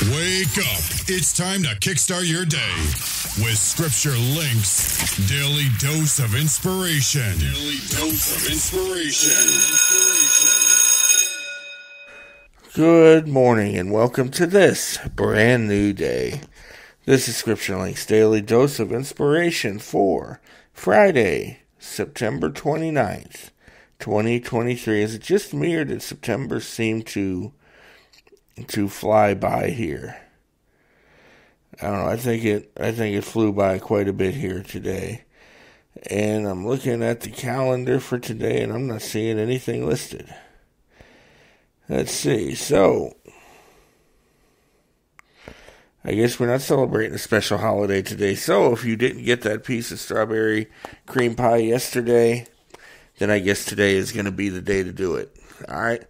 Wake up. It's time to kickstart your day with Scripture Links Daily Dose of Inspiration. Daily Dose of Inspiration. Good morning and welcome to this brand new day. This is Scripture Links Daily Dose of Inspiration for Friday, September 29th, 2023. Is it just me or did September seem to to fly by here? I don't know. I think it I think it flew by quite a bit here today. And I'm looking at the calendar for today and I'm not seeing anything listed. Let's see. So, I guess we're not celebrating a special holiday today. So, if you didn't get that piece of strawberry cream pie yesterday, then I guess today is going to be the day to do it. All right.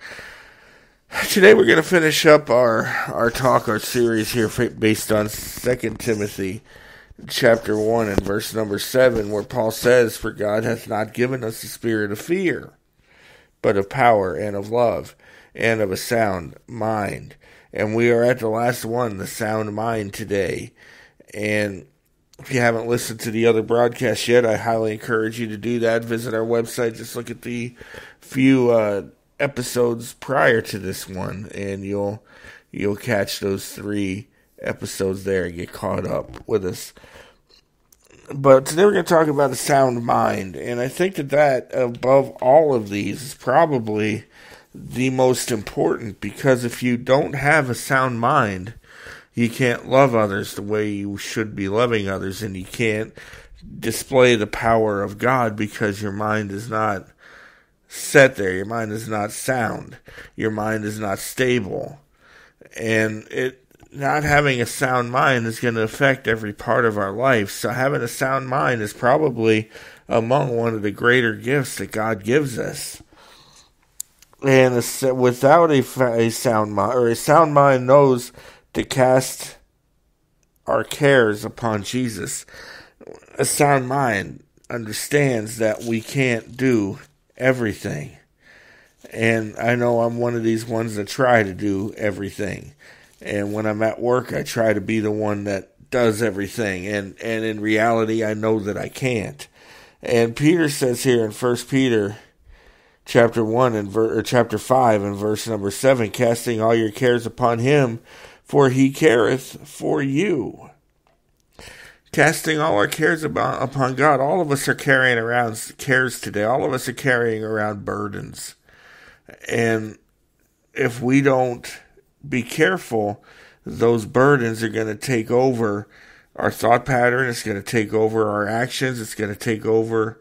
Today we're going to finish up our our talk, our series here based on Second Timothy chapter 1 and verse number 7 where Paul says, "For God hath not given us the spirit of fear, but of power and of love and of a sound mind." And we are at the last one, the sound mind today. And if you haven't listened to the other broadcasts yet, I highly encourage you to do that. Visit our website, just look at the few uh, episodes prior to this one, and you'll you'll catch those three episodes there and get caught up with us. But today we're going to talk about a sound mind, and I think that that above all of these is probably the most important because if you don't have a sound mind, you can't love others the way you should be loving others, and you can't display the power of God because your mind is not set there. Your mind is not sound. Your mind is not stable. And it not having a sound mind is going to affect every part of our life. So having a sound mind is probably among one of the greater gifts that God gives us. And without a, a sound mind, or a sound mind knows to cast our cares upon Jesus. A sound mind understands that we can't do everything. And I know I'm one of these ones that try to do everything. And when I'm at work, I try to be the one that does everything. And, and in reality, I know that I can't. And Peter says here in First Peter chapter 1 and ver- or chapter 5 and verse number 7, casting all your cares upon him, for he careth for you casting all our cares about, upon God. All of us are carrying around cares today. All of us are carrying around burdens. And if we don't be careful, those burdens are going to take over our thought pattern. It's going to take over our actions. It's going to take over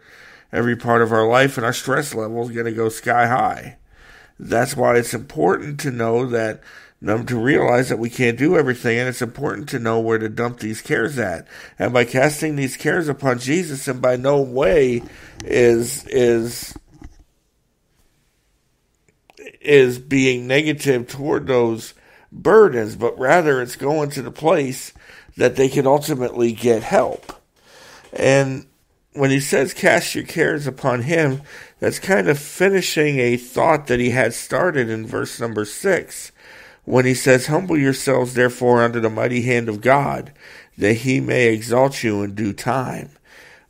every part of our life, and our stress level is going to go sky high. That's why it's important to know that to realize that we can't do everything, and it's important to know where to dump these cares at. And by casting these cares upon Jesus, and by no way is is is being negative toward those burdens, but rather it's going to the place that they can ultimately get help. And when he says cast your cares upon him, that's kind of finishing a thought that he had started in verse number six when he says, Humble yourselves therefore under the mighty hand of God, that he may exalt you in due time.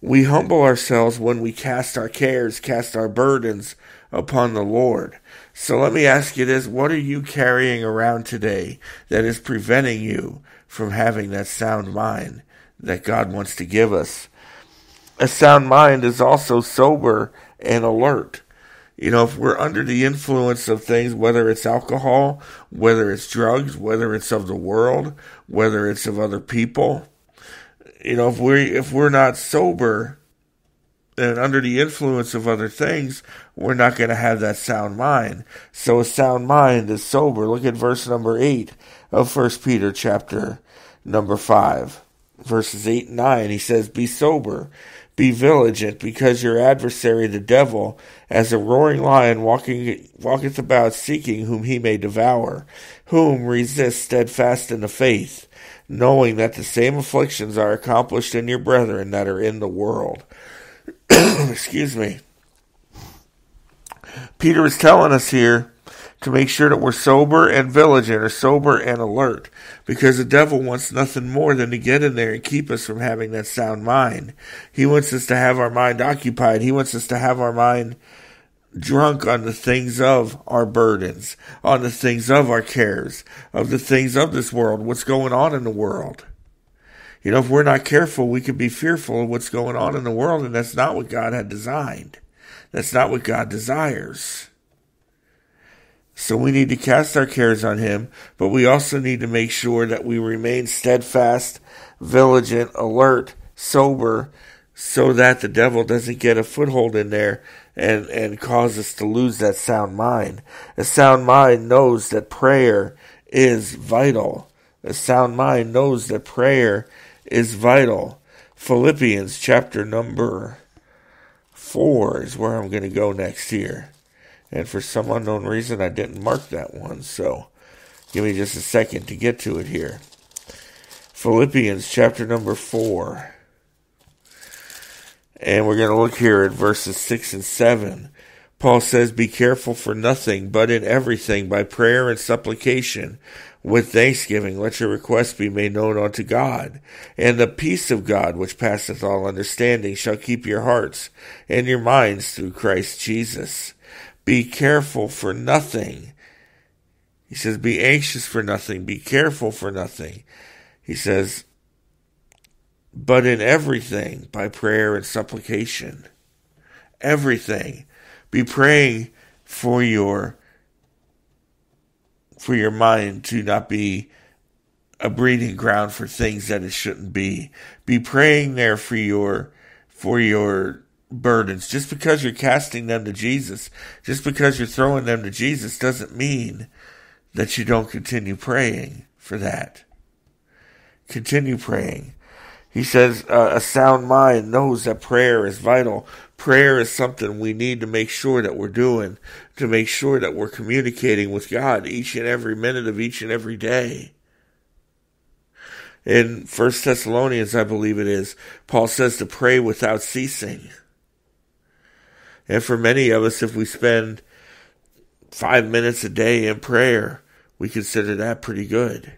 We humble ourselves when we cast our cares, cast our burdens upon the Lord. So let me ask you this what are you carrying around today that is preventing you from having that sound mind that God wants to give us? A sound mind is also sober and alert. You know, if we're under the influence of things, whether it's alcohol, whether it's drugs, whether it's of the world, whether it's of other people, you know, if we if we're not sober and under the influence of other things, we're not going to have that sound mind. So a sound mind is sober. Look at verse number 8 of First Peter chapter number 5. Verses 8 and 9. He says, "Be sober, be vigilant, because your adversary the devil, as a roaring lion walking walketh about seeking whom he may devour, whom resist steadfast in the faith, knowing that the same afflictions are accomplished in your brethren that are in the world. Excuse me. Peter is telling us here to make sure that we're sober and vigilant or sober and alert because the devil wants nothing more than to get in there and keep us from having that sound mind. He wants us to have our mind occupied. He wants us to have our mind drunk on the things of our burdens, on the things of our cares, of the things of this world, what's going on in the world. You know, if we're not careful, we could be fearful of what's going on in the world, and that's not what God had designed. That's not what God desires. So we need to cast our cares on Him, but we also need to make sure that we remain steadfast, vigilant, alert, sober, so that the devil doesn't get a foothold in there and, and cause us to lose that sound mind. A sound mind knows that prayer is vital. A sound mind knows that prayer is vital. Philippians chapter number 4 is where I'm going to go next here. And for some unknown reason, I didn't mark that one. So give me just a second to get to it here. Philippians chapter number 4. And we're going to look here at verses 6 and 7. Paul says, Be careful for nothing, but in everything, by prayer and supplication, with thanksgiving, let your requests be made known unto God. And the peace of God, which passeth all understanding, shall keep your hearts and your minds through Christ Jesus. Be careful for nothing. He says, Be anxious for nothing, be careful for nothing. He says, but in everything by prayer and supplication. Everything. Be praying for your for your mind to not be a breeding ground for things that it shouldn't be. Be praying there for your for your burdens. Just because you're casting them to Jesus, just because you're throwing them to Jesus doesn't mean that you don't continue praying for that. Continue praying. He says uh, a sound mind knows that prayer is vital. Prayer is something we need to make sure that we're doing, to make sure that we're communicating with God each and every minute of each and every day. In First Thessalonians, I believe it is, Paul says to pray without ceasing. And for many of us, if we spend five minutes a day in prayer, we consider that pretty good.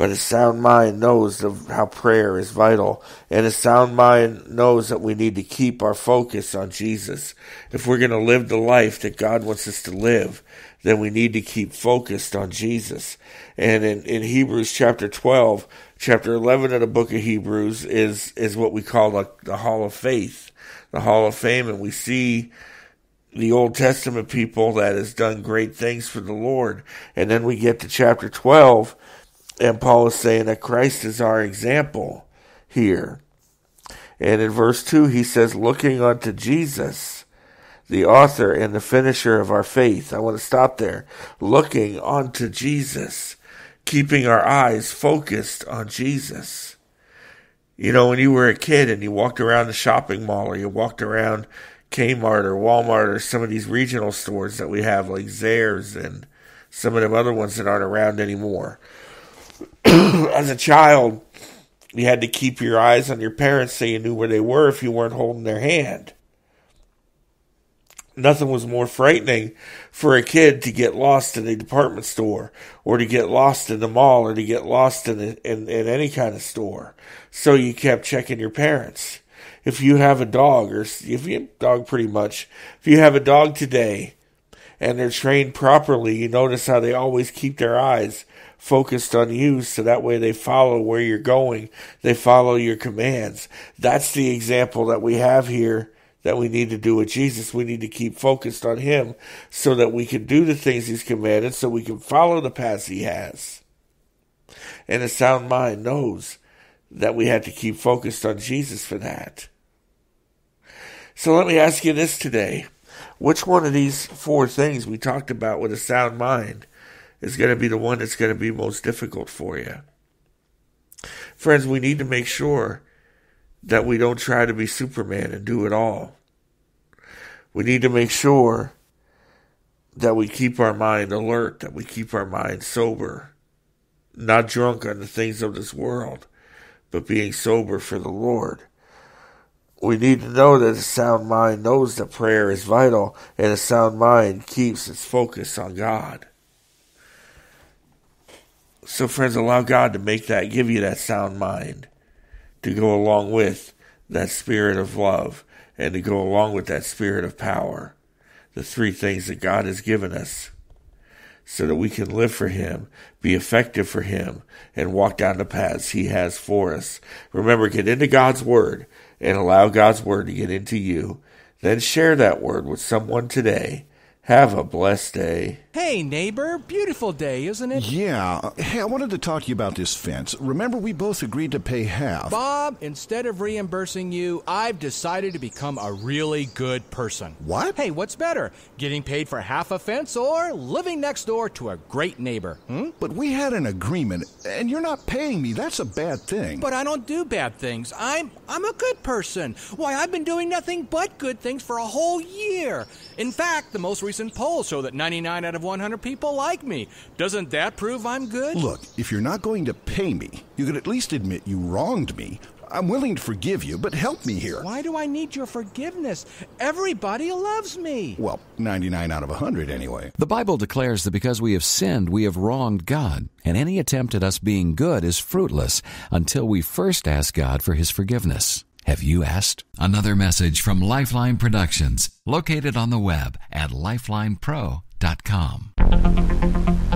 But a sound mind knows how prayer is vital, and a sound mind knows that we need to keep our focus on Jesus. If we're going to live the life that God wants us to live, then we need to keep focused on Jesus. And in, in Hebrews chapter 12, chapter 11 of the book of Hebrews is, is what we call the, the Hall of Faith, the Hall of Fame, and we see the Old Testament people that has done great things for the Lord. And then we get to chapter 12, and Paul is saying that Christ is our example here. And in verse 2, he says, looking unto Jesus, the author and the finisher of our faith. I want to stop there. Looking unto Jesus, keeping our eyes focused on Jesus. You know, when you were a kid and you walked around the shopping mall or you walked around Kmart or Walmart or some of these regional stores that we have, like Zayres and some of them other ones that aren't around anymore. as a child, you had to keep your eyes on your parents so you knew where they were if you weren't holding their hand. Nothing was more frightening for a kid to get lost in a department store or to get lost in the mall or to get lost in, a, in, in any kind of store. So you kept checking your parents. If you have a dog, or if you have a dog pretty much, if you have a dog today and they're trained properly, you notice how they always keep their eyes focused on you so that way they follow where you're going. They follow your commands. That's the example that we have here that we need to do with Jesus. We need to keep focused on Him so that we can do the things He's commanded, so we can follow the paths He has. And a sound mind knows that we have to keep focused on Jesus for that. So let me ask you this today. Which one of these four things we talked about with a sound mind is going to be the one that's going to be most difficult for you. Friends, we need to make sure that we don't try to be Superman and do it all. We need to make sure that we keep our mind alert, that we keep our mind sober, not drunk on the things of this world, but being sober for the Lord. we need to know that a sound mind knows that prayer is vital, and a sound mind keeps its focus on God. So, friends, allow God to make that, give you that sound mind to go along with that spirit of love and to go along with that spirit of power. The three things that God has given us so that we can live for Him, be effective for Him, and walk down the paths He has for us. Remember, get into God's Word and allow God's Word to get into you. Then share that Word with someone today have a blessed day. Hey, neighbor. Beautiful day, isn't it? Yeah. Hey, I wanted to talk to you about this fence. Remember, we both agreed to pay half. Bob, instead of reimbursing you, I've decided to become a really good person. What? Hey, what's better? Getting paid for half a fence or living next door to a great neighbor? Hmm? But we had an agreement, and you're not paying me. That's a bad thing. But I don't do bad things. I'm I'm a good person. Why, I've been doing nothing but good things for a whole year. In fact, the most recent polls show that 99 out of 100 people like me. Doesn't that prove I'm good? Look, if you're not going to pay me, you could at least admit you wronged me. I'm willing to forgive you, but help me here. Why do I need your forgiveness? Everybody loves me. Well, 99 out of 100 anyway. The Bible declares that because we have sinned, we have wronged God, and any attempt at us being good is fruitless until we first ask God for his forgiveness. Have you asked? Another message from Lifeline Productions, located on the web at lifelinepro.com. Inc.com.